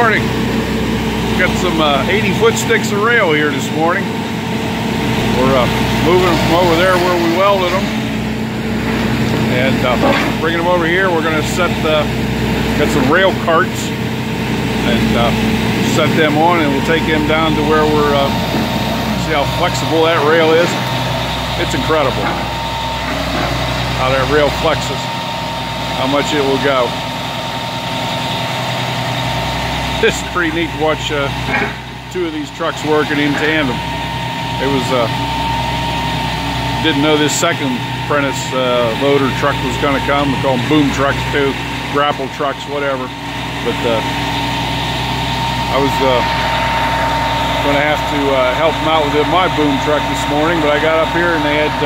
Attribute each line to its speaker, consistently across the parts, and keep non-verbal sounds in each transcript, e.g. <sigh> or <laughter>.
Speaker 1: Morning. Got some uh, 80 foot sticks of rail here this morning. We're uh, moving them from over there where we welded them. And uh, bringing them over here, we're gonna set the, got some rail carts and uh, set them on and we'll take them down to where we're, uh, see how flexible that rail is. It's incredible how that rail flexes, how much it will go. This is pretty neat to watch uh, two of these trucks working in tandem. It was, uh, didn't know this second Prentice uh, loader truck was going to come. We call them boom trucks too, grapple trucks, whatever. But uh, I was uh, going to have to uh, help them out with my boom truck this morning, but I got up here and they had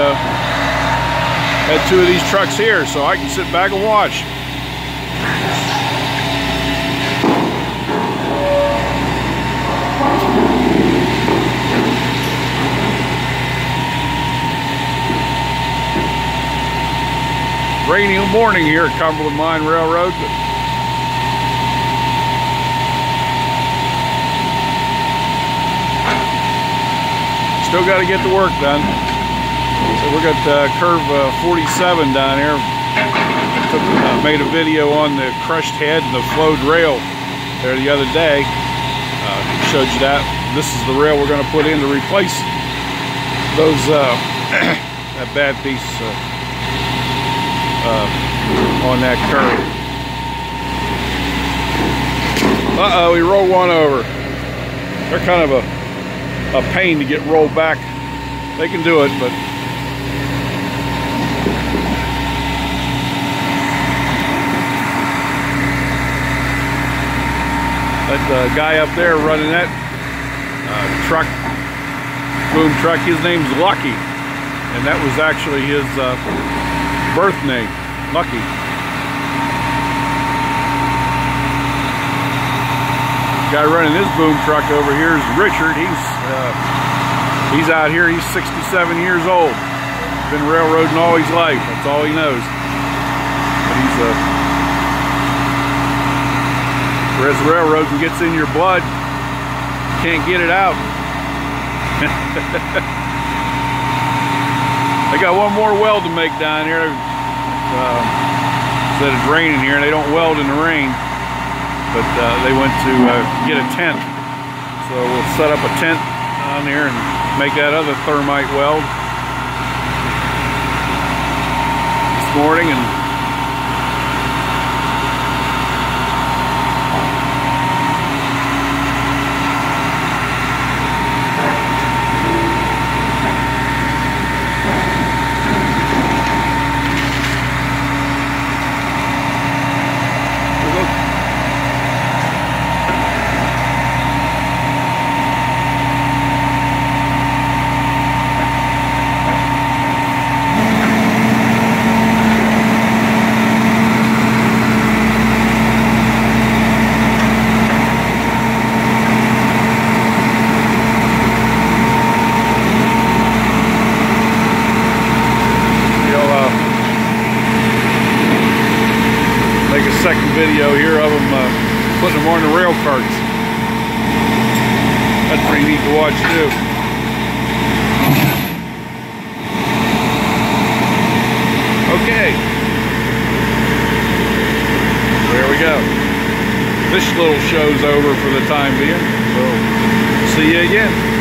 Speaker 1: had two of these trucks here, so I can sit back and watch. Rainy morning here at Cumberland Mine Railroad. Still got to get the work done. So we got uh, curve uh, 47 down here. Took, uh, made a video on the crushed head and the flowed rail there the other day. Uh, showed you that. This is the rail we're going to put in to replace those uh, <clears throat> that bad piece uh, on that curve. Uh-oh, he rolled one over. They're kind of a, a pain to get rolled back. They can do it, but that uh, guy up there running that uh, truck, boom truck, his name's Lucky. And that was actually his uh, birth name, Lucky. Guy running this boom truck over here is Richard. He's uh, he's out here. He's 67 years old. Been railroading all his life. That's all he knows. But he's uh, whereas the railroading gets in your blood, can't get it out. <laughs> They got one more weld to make down here. Uh, said it's raining here. They don't weld in the rain, but uh, they went to uh, get a tent. So we'll set up a tent on here and make that other thermite weld this morning and make a second video here of them uh, putting them on the rail carts. That's pretty neat to watch too. Okay. There we go. This little show's over for the time being. So, see you again.